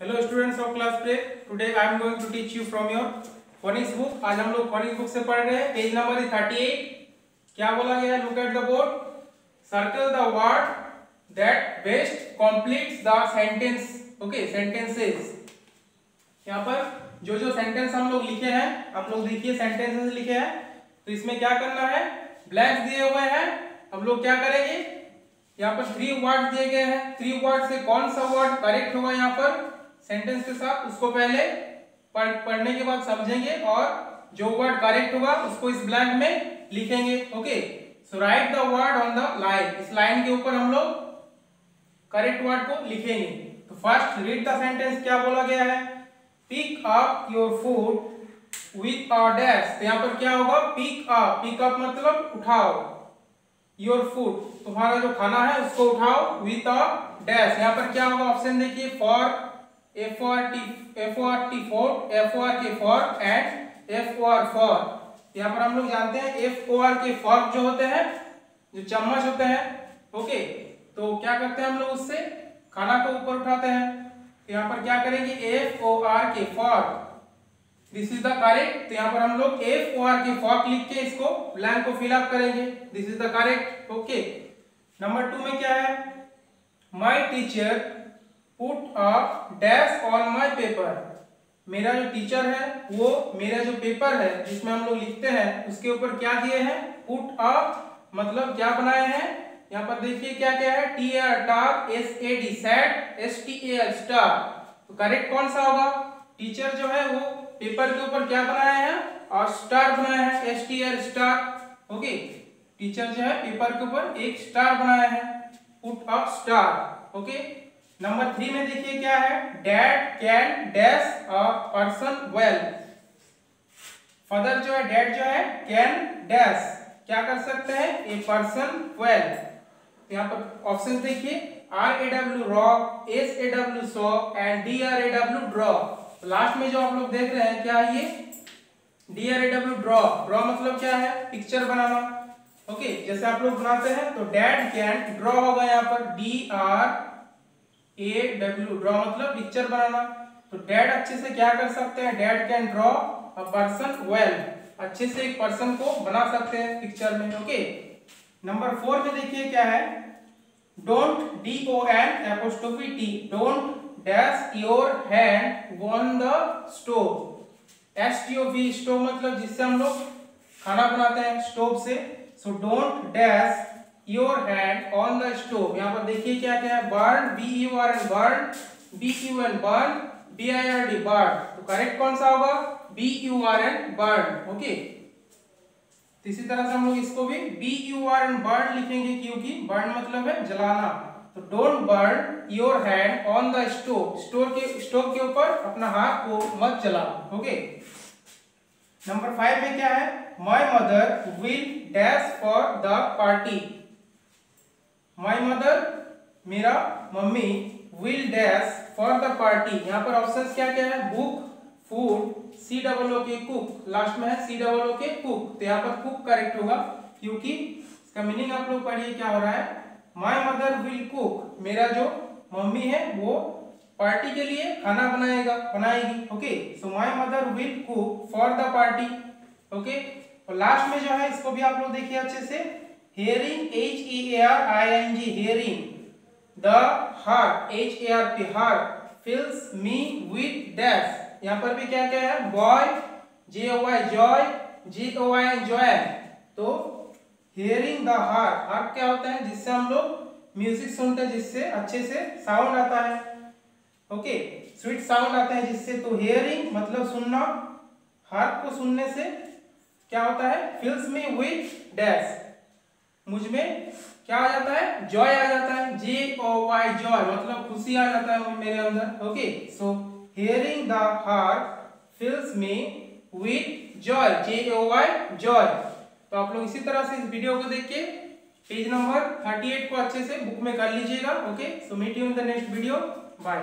Hello students of class play today I am going to teach you from your phonics book आज हम लोग phoenix book से पढ़ रहे हैं। पेज नंबर इज़ 38 क्या बोला गया look at the board circle the word that best completes the sentence okay sentences यहाँ पर जो जो सेंटेंस हम लोग लिखे हैं, आप लोग देखिए सेंटेंसेस लिखे हैं। तो इसमें क्या करना है? ब्लैंक्स दिए हुए हैं। हम लोग क्या करेंगे? यहाँ पर थ्री वर्ड दिए गए हैं। थ्री वर्ड से कौन सा वर्ड करेक्ट होगा यहाँ पर? सेंटेंस के साथ उसको पहले पढ़, पढ़ने के बाद समझेंगे और जो वर्ड करेक्ट होगा उसको इस ब्लैंक में लिखेंगे okay so write the word on the line इस लाइन के ऊपर हम लोग करेक्ट वर्ड को लिखेंगे। तो फ़र्स्ट रीड द सेंटेंस क्या बोला गया है? Pick up your food with a dash तो यहाँ पर क्या होगा? पिक अप पिक अप मतलब उठाओ योर फ़ूड तुम्हारा जो खाना है उसको उठाओ विथ अ डैश यहाँ पर क्या होगा? ऑप्शन देखिए for F O R T F O R T four F O R K for and F O R for यहाँ पर हम लोग जानते हैं F O R K fork जो होते हैं, जो चम्मच होते हैं ओके तो क्या करते हैं हम लोग उससे? खाना को ऊपर उठाते हैं। तो यहाँ पर क्या करेंगे? F O R K fork this is the correct तो यहाँ पर हम लोग F O R K fork लिख के इसको ब्लैंक को फिलअप करेंगे। This is the correct okay number two में क्या है? My teacher put a dash on my paper मेरा जो टीचर है, वो मेरा जो पेपर है, जिसमें हम लोग लिखते हैं, उसके ऊपर क्या दिए हैं? पुट अ मतलब क्या बनाए हैं? यहाँ पर देखिए क्या क्या है। T R tar S A D set S T A L star तो करेक्ट कौन सा होगा? टीचर जो है, वो पेपर के ऊपर क्या बनाया है? और स्टार बनाया है S T R star okay teacher जो है पेपर के ऊपर एक स्टार बनाया है। Put a star okay number three में देखिए क्या है? Dad can dash a person well father जो है डैड जो है कैन डैश क्या कर सकते हैं? ए पर्सन वेल यहाँ पर ऑप्शन देखिए. R A W rock S A W saw and D R A W draw last में जो आप लोग देख रहे हैं, क्या ये? D R A W draw draw मतलब क्या है? पिक्चर बनाना. ओके जैसे आप लोग बनाते हैं तो डैड कैन ड्रॉ होगा यहाँ पर. D R A W draw मतलब पिक्चर बनाना। तो डैड अच्छे से क्या कर सकते हैं? Dad can draw a person well अच्छे से एक पर्सन को बना सकते हैं पिक्चर में ओके नंबर फोर में देखिए क्या है? Don't D O N apostrophe T don't dash your hand on the stove S T O V stove मतलब जिससे हम लोग खाना बनाते हैं स्टोव से। So don't dash your hand on the stove यहाँ पर देखिए क्या क्या है? Burn B U R N burn B U N burn B I R D burn तो करेक्ट कौन सा होगा? B U R N burn okay इसी तरह से हम लोग इसको भी B U R N burn लिखेंगे क्योंकि बर्न मतलब है जलाना. तो don't burn your hand on the stove stove के स्टोव के ऊपर अपना हाथ को मत जलाओ ओके नंबर फाइव में क्या है? My mother will dash for the party my mother मेरा mummy will dash for the party यहाँ पर ऑप्शंस क्या क्या है? Book food C double O K cook last में है सी डबल ओ के कुक तो यहाँ पर कुक करेक्ट होगा, क्योंकि इसका मीनिंग आप लोग पढ़िए क्या हो रहा है? माई मदर विल कुक मेरा जो मम्मी है, वो पार्टी के लिए खाना बनाएगा, बनाएगी. Okay so my mother will cook for the party okay और लास्ट में जो है, इसको भी आप लोग देखिए अच्छे से. Hearing, h e a r i n g, hearing. The heart, h a r p, heart fills me with dash यहाँ पर भी क्या क्या है? J O Y joy G O Y N joy तो हियरिंग द हार्ट हार्ट क्या होता है? जिससे हम लोग म्यूज़िक सुनते हैं, जिससे अच्छे से साउंड आता है। ओके स्वीट साउंड आता है जिससे। तो हेयरिंग मतलब सुनना हार्ट को सुनने से क्या होता है? फिल्स मी विथ डैश मुझमें क्या आ जाता है? जॉय आ जाता है। जे ओ वाई जॉय मतलब खुशी आ जाता है मेरे अंदर। Okay so hearing the heart fills me with joy J O Y joy तो आप लोग इसी तरह से इस वीडियो को देख के पेज नंबर 38 को अच्छे से बुक में कर लीजिएगा। Okay so meet you in the next video bye